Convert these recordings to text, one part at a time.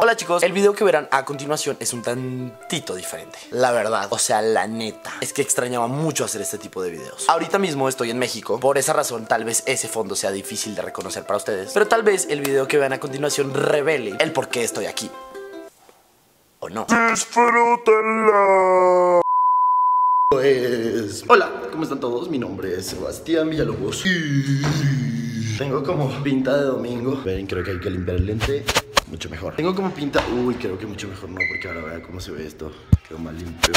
Hola chicos, el video que verán a continuación es un tantito diferente La verdad, o sea, la neta. Es que extrañaba mucho hacer este tipo de videos. Ahorita mismo estoy en México. Por esa razón, tal vez ese fondo sea difícil de reconocer para ustedes. Pero tal vez el video que vean a continuación revele el por qué estoy aquí. ¿O no? Disfrútenla. Pues, hola, ¿cómo están todos? Mi nombre es Sebastián Villalobos. Y tengo como pinta de domingo. Ven, creo que hay que limpiar el lente. Mucho mejor. Tengo como pinta. Uy, creo que mucho mejor no, porque ahora vean cómo se ve esto. Quedó más limpio.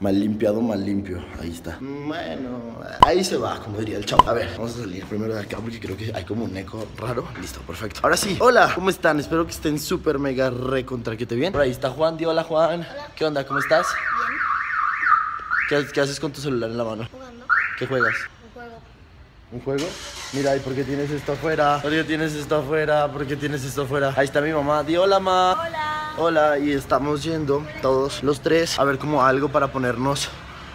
Mal limpiado, mal limpio. Ahí está. Bueno, ahí se va, como diría el chavo. A ver, vamos a salir primero de acá porque creo que hay como un eco raro. Listo, perfecto. Ahora sí. Hola, ¿cómo están? Espero que estén súper mega recontra que te bien. Por ahí está Juan. Di hola, Juan. ¿Qué onda? ¿Cómo estás? ¿Qué, qué haces con tu celular en la mano? Jugando ¿Qué juegas? Un juego. Mira, ¿y por qué tienes esto afuera? ¿Por qué tienes esto afuera? ¿Por qué tienes esto afuera? Ahí está mi mamá. Di hola, ma. Hola. Hola, y estamos yendo todos los tres a ver como algo para ponernos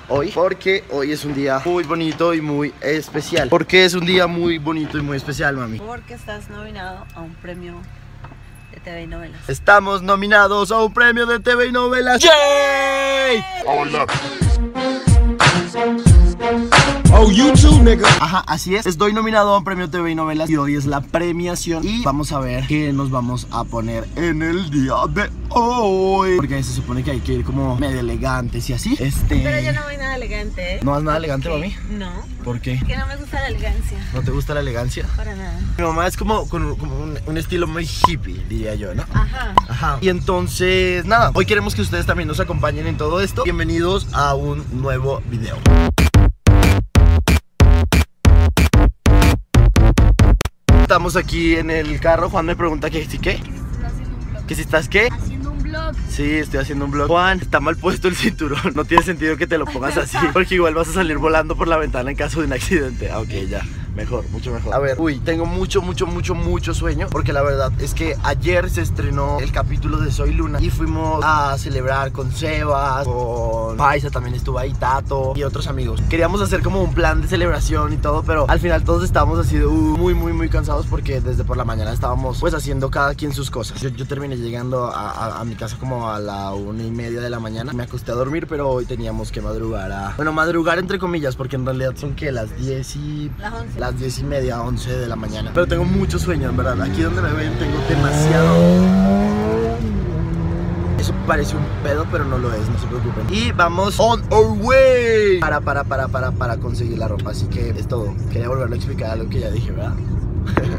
hoy Porque hoy es un día muy bonito y muy especial ¿Por qué es un día muy bonito y muy especial, mami? Porque estás nominado a un premio de TV y novelas. Estamos nominados a un premio de TV y novelas ¡Yay! Hola. Oh, you too, nigga. Ajá, así es. Estoy nominado a un premio TV y novelas y hoy es la premiación. Y vamos a ver qué nos vamos a poner en el día de hoy. Porque se supone que hay que ir como medio elegantes y así. Este. Pero yo no voy nada elegante, ¿eh? ¿No vas nada elegante, mami? No, ¿Por qué? que no me gusta la elegancia. ¿No te gusta la elegancia? Para nada. Mi mamá es como, con- como un, un estilo muy hippie, diría yo, ¿no? Ajá. Ajá. Y entonces, nada, hoy queremos que ustedes también nos acompañen en todo esto. Bienvenidos a un nuevo video. Estamos aquí en el carro. Juan me pregunta que si qué. Blog. Que si estás qué. Haciendo un blog. Sí, estoy haciendo un vlog. Juan, está mal puesto el cinturón. No tiene sentido que te lo pongas así. Porque igual vas a salir volando por la ventana en caso de un accidente. Ah, Ok, ya. Mejor, mucho mejor. A ver, uy, tengo mucho, mucho, mucho, mucho sueño. Porque la verdad es que ayer se estrenó el capítulo de Soy Luna. Y fuimos a celebrar con Sebas, con Paisa también estuvo ahí, Tato y otros amigos. Queríamos hacer como un plan de celebración y todo. Pero al final todos estábamos así de, uh, muy, muy, muy cansados. Porque desde por la mañana estábamos pues haciendo cada quien sus cosas. Yo, yo terminé llegando a, a- a mi casa como a la una y media de la mañana. Me acosté a dormir, pero hoy teníamos que madrugar a. Bueno, madrugar entre comillas, porque en realidad son que las 10 y. Las 11. Las 10 y media, 11 de la mañana. Pero tengo mucho sueño, en verdad. Aquí donde me ven tengo demasiado. Eso parece un pedo, pero no lo es, no se preocupen. Y vamos on our way para, para, para, para, para conseguir la ropa. Así que es todo. Quería volverlo a explicar algo que ya dije, ¿verdad?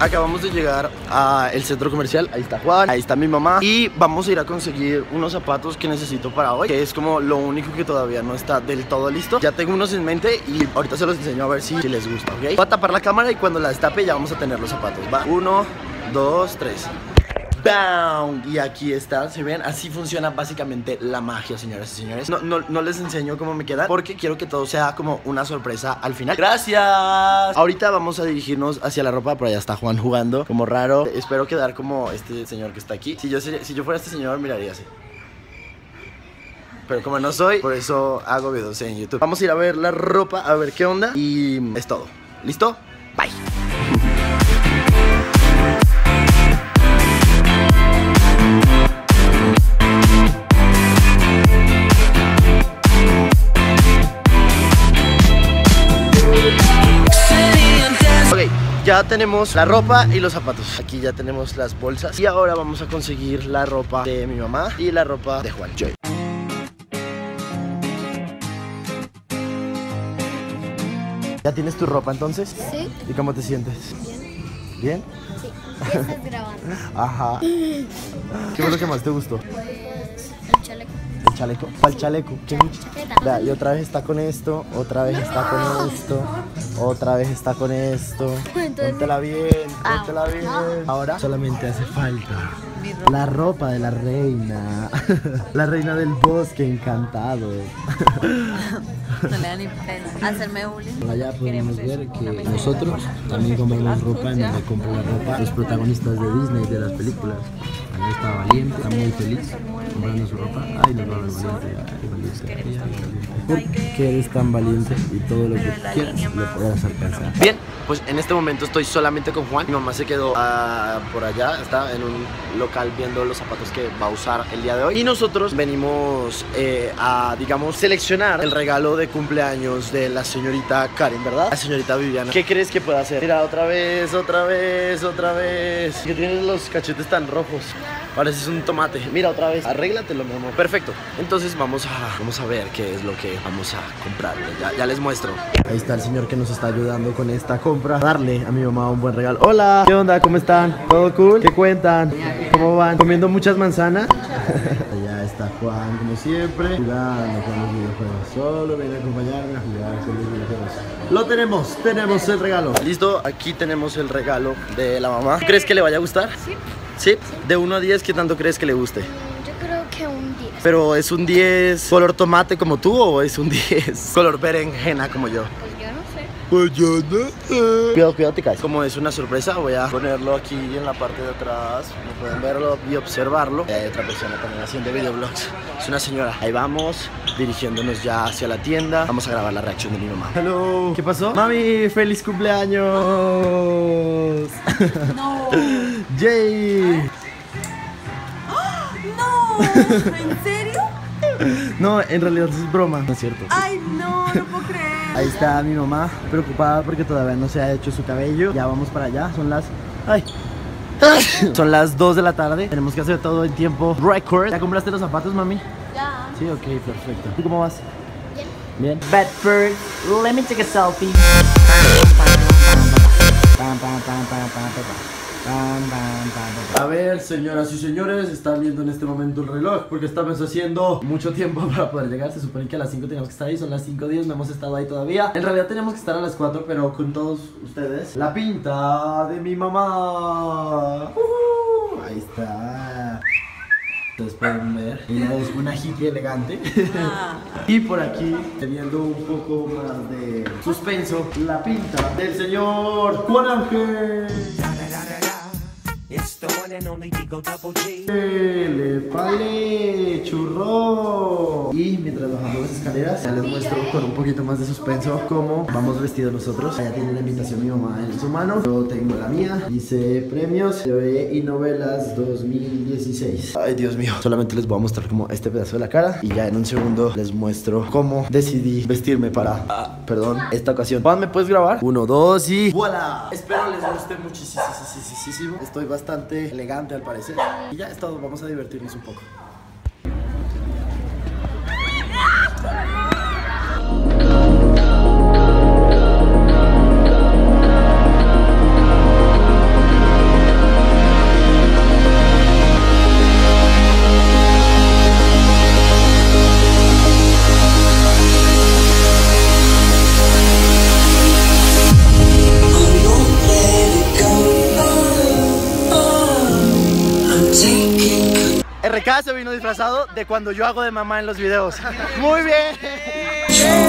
acabamos de llegar al centro comercial. Ahí está Juan, ahí está mi mamá. Y vamos a ir a conseguir unos zapatos que necesito para hoy. Que es como lo único que todavía no está del todo listo. Ya tengo unos en mente y ahorita se los enseño a ver si, si les gusta, ¿ok? Voy a tapar la cámara y cuando la destape ya vamos a tener los zapatos. Va, uno, dos, tres. ¡Bam! Y aquí está, ¿se ven? Así funciona básicamente la magia, señoras y señores. No, no, no les enseño cómo me queda porque quiero que todo sea como una sorpresa al final. ¡Gracias! Ahorita vamos a dirigirnos hacia la ropa. Por allá está Juan jugando, como raro. Espero quedar como este señor que está aquí. Si yo, si yo fuera este señor, miraría así. Pero como no soy, por eso hago videos en YouTube. Vamos a ir a ver la ropa, a ver qué onda. Y es todo. ¿Listo? Bye. Ya tenemos la ropa y los zapatos. Aquí ya tenemos las bolsas. Y ahora vamos a conseguir la ropa de mi mamá y la ropa de Juan. Joy. ¿Ya tienes tu ropa entonces? Sí. ¿Y cómo te sientes? ¿Bien? Sí. Ya estás grabando. Ajá. ¿Qué fue lo que más te gustó? Pues chaleco. ¿Cuál chaleco? ¿Qué? Vea, y otra vez está con esto, otra vez está con esto, otra vez está con esto. Póntela bien, Ah, póntela bien. Ahora solamente hace falta Mi ropa. la ropa de la reina, la reina del bosque encantado. No le da ni pena hacerme bullying. Por allá podemos ver que nosotros también compramos ropa en donde compra la ropa los protagonistas de Disney de las películas. Allá está Valiente, está muy feliz comprando su ropa. Ay, nos va a ver Valiente, ay, Valiente, ay, ay, Valiente. Porque eres tan valiente y todo lo que quieras lo podrás alcanzar. Bien, pues en este momento estoy solamente con Juan. Mi mamá se quedó ah, por allá, está en un local viendo los zapatos que va a usar el día de hoy. Y nosotros venimos eh, a, digamos, seleccionar el regalo de cumpleaños de la señorita Karen, ¿verdad? La señorita Viviana. ¿Qué crees que puede hacer? Mira, otra vez, otra vez, otra vez. Que tienes los cachetes tan rojos. Pareces un tomate. Mira, otra vez. Arréglatelo, mi amor. Perfecto. Entonces vamos a, vamos a ver qué es lo que vamos a comprarle. Ya, ya les muestro. Ahí está el señor que nos está ayudando con esta compra. Darle a mi mamá un buen regalo. Hola. ¿Qué onda? ¿Cómo están? ¿Todo cool? ¿Qué cuentan? ¿Cómo van? ¿Comiendo muchas manzanas? Allá está Juan, como siempre, jugando con los videojuegos. Solo viene a acompañarme a jugar con los videojuegos. Lo tenemos, tenemos el regalo. ¿Listo? Aquí tenemos el regalo de la mamá. ¿Crees que le vaya a gustar? Sí. ¿Sí? De 1 a 10, ¿qué tanto crees que le guste? Yo creo que un 10. Pero ¿es un 10 color tomate como tú o es un 10 color berenjena como yo? Pues yo no sé. Pues yo no sé. Cuidado, cuidado, te caes. Como es una sorpresa, voy a ponerlo aquí en la parte de atrás. Como pueden verlo y observarlo. Y hay otra persona también haciendo videoblogs. Es una señora. Ahí vamos, dirigiéndonos ya hacia la tienda. Vamos a grabar la reacción de mi mamá. Hello. ¿Qué pasó? Mami, feliz cumpleaños. No, Jay. no, ¿en serio? No, en realidad es broma. No es cierto. Ay, no, no puedo creer. Ahí está mi mamá, preocupada porque todavía no se ha hecho su cabello. Ya vamos para allá, son las... ¡Ay! Son las 2 de la tarde, tenemos que hacer todo en tiempo record. ¿Ya compraste los zapatos, mami? Ya. Sí, ok, perfecto. ¿Tú cómo vas? Bien. Bien. Bedford, let me take a selfie. A ver, señoras y señores, están viendo en este momento el reloj porque estamos haciendo mucho tiempo para poder llegar. Se supone que a las 5 teníamos que estar ahí, son las 5.10, no hemos estado ahí todavía. En realidad teníamos que estar a las 4, pero con todos ustedes. La pinta de mi mamá. Uh, ahí está. Ustedes pueden ver, ella es una hippie elegante. y por aquí, teniendo un poco más de suspenso, la pinta del señor Juan Ángel. Le pale churro. Y mientras bajamos las escaleras ya les muestro con un poquito más de suspenso cómo vamos vestidos nosotros. Allá tiene la invitación mi mamá en su mano. Yo tengo la mía. Dice premios TV y novelas 2016 ay Dios mío. Solamente les voy a mostrar como este pedazo de la cara y ya en un segundo les muestro cómo decidí vestirme para ah, perdón esta ocasión. Juan me puedes grabar uno dos y voilà espero les guste muchísimo. Estoy bastante elegante al parecer. Y ya es todo vamos a divertirnos un poco RK se vino disfrazado de cuando yo hago de mamá en los videos. Muy bien.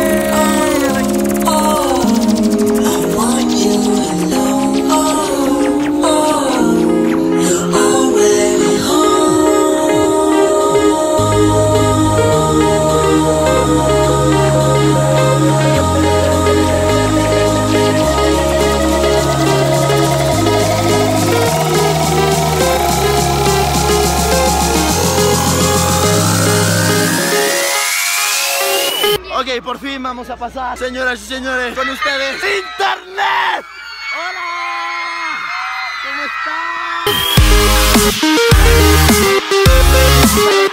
Por fin vamos a pasar, señoras y señores, con ustedes, Internet. Hola, ¿cómo están?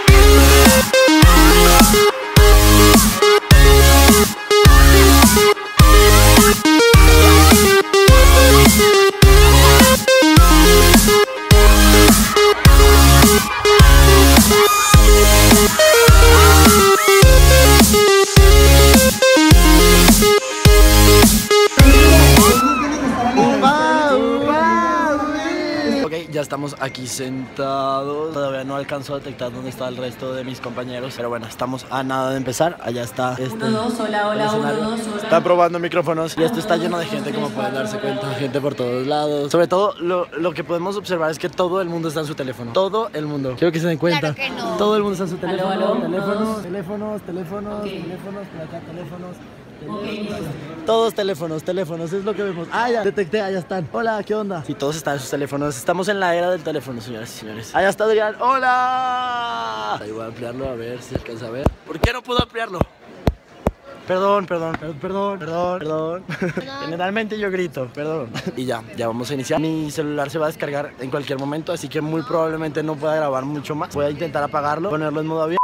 Aquí sentados. Todavía no alcanzo a detectar dónde está el resto de mis compañeros. Pero bueno, estamos a nada de empezar. Allá está. Este, Uno, dos, hola, hola, uno, dos, hola. Están probando micrófonos y esto está lleno de gente, como pueden darse cuenta. Gente por todos lados. Sobre todo, lo, lo que podemos observar es que todo el mundo está en su teléfono. Todo el mundo. Quiero que se den cuenta. Claro que no. Todo el mundo está en su teléfono. aló, teléfonos, teléfonos, teléfonos, teléfonos, por acá, teléfonos. Todos teléfonos, teléfonos, es lo que vemos. Ah, ya, detecté, allá están. Hola, ¿qué onda? Sí, todos están en sus teléfonos. Estamos en la era del teléfono, señoras y señores. Allá está Adrián. ¡Hola! Ahí voy a ampliarlo a ver si alcanza a ver. ¿Por qué no puedo ampliarlo? Perdón, perdón, per- perdón, perdón, perdón. Generalmente yo grito, perdón. Y ya, ya vamos a iniciar. Mi celular se va a descargar en cualquier momento, así que muy probablemente no pueda grabar mucho más. Voy a intentar apagarlo, ponerlo en modo avión.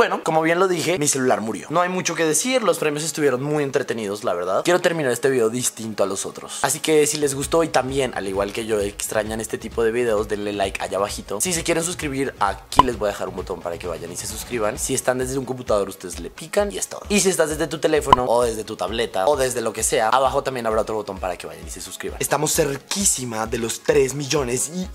Bueno, como bien lo dije, mi celular murió. No hay mucho que decir, los premios estuvieron muy entretenidos, la verdad. Quiero terminar este video distinto a los otros. Así que si les gustó y también, al igual que yo, extrañan este tipo de videos, denle like allá abajito. Si se quieren suscribir, aquí les voy a dejar un botón para que vayan y se suscriban. Si están desde un computador, ustedes le pican y es todo. Y si estás desde tu teléfono, o desde tu tableta, o desde lo que sea, abajo también habrá otro botón para que vayan y se suscriban. Estamos cerquísima de los 3 millones y...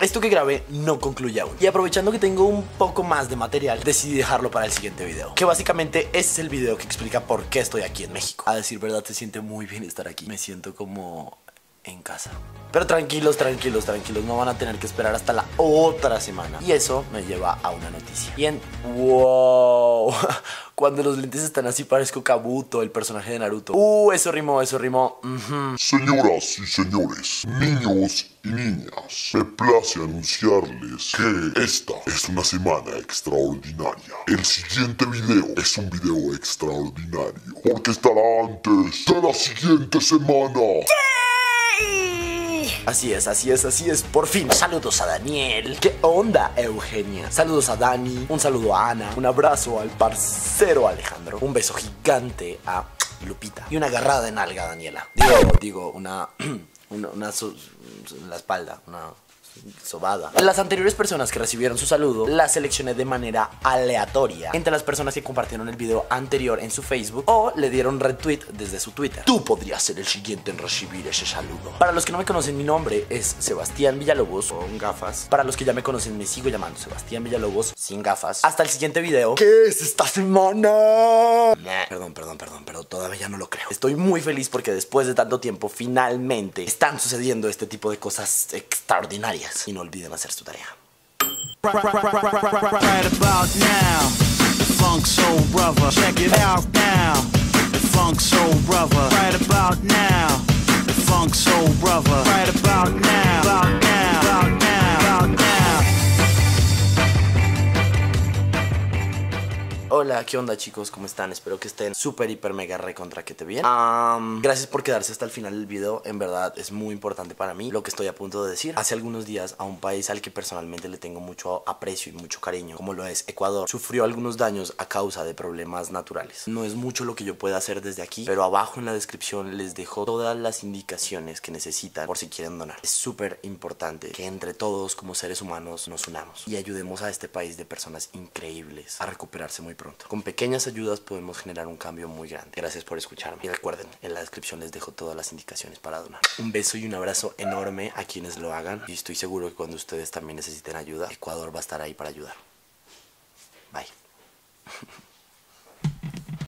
Esto que grabé no concluye. Y aprovechando que tengo un poco más de material, decidí dejarlo para el siguiente video. Que básicamente es el video que explica por qué estoy aquí en México. A decir verdad, se siente muy bien estar aquí. Me siento como en casa. Pero tranquilos, tranquilos, tranquilos, no van a tener que esperar hasta la otra semana. Y eso me lleva a una noticia. Bien, wow. Cuando los lentes están así parezco Kabuto, el personaje de Naruto. Uh, eso rimó, eso rimó. Señoras y señores, niños y niñas, me place anunciarles que esta es una semana extraordinaria. El siguiente video es un video extraordinario porque estará antes de la siguiente semana. Así es, así es, así es. Por fin, saludos a Daniel. ¿Qué onda, Eugenia? Saludos a Dani, un saludo a Ana, un abrazo al parcero Alejandro, un beso gigante a Lupita y una agarrada en alga Daniela. Digo, digo, una, una, una en la espalda, una sobada. Las anteriores personas que recibieron su saludo las seleccioné de manera aleatoria entre las personas que compartieron el video anterior en su Facebook o le dieron retweet desde su Twitter. Tú podrías ser el siguiente en recibir ese saludo. Para los que no me conocen, mi nombre es Sebastián Villalobos con gafas. Para los que ya me conocen, me sigo llamando Sebastián Villalobos sin gafas. Hasta el siguiente video. ¿Qué es esta semana? Nah, Perdón, perdón, perdón, pero todavía no lo creo. Estoy muy feliz porque después de tanto tiempo finalmente están sucediendo este tipo de cosas extraordinarias. Y no olviden hacer su tarea. Right Hola, ¿qué onda chicos? ¿Cómo están? Espero que estén súper, hiper, mega recontra que te bien. Gracias por quedarse hasta el final del video. En verdad es muy importante para mí lo que estoy a punto de decir. Hace algunos días a un país al que personalmente le tengo mucho aprecio y mucho cariño, como lo es Ecuador, sufrió algunos daños a causa de problemas naturales. No es mucho lo que yo pueda hacer desde aquí, pero abajo en la descripción les dejo todas las indicaciones que necesitan por si quieren donar. Es súper importante que entre todos como seres humanos nos unamos y ayudemos a este país de personas increíbles a recuperarse muy Con pequeñas ayudas podemos generar un cambio muy grande. Gracias por escucharme. Y recuerden, en la descripción les dejo todas las indicaciones para donar. Un beso y un abrazo enorme a quienes lo hagan. Y estoy seguro que cuando ustedes también necesiten ayuda, Ecuador va a estar ahí para ayudar. Bye.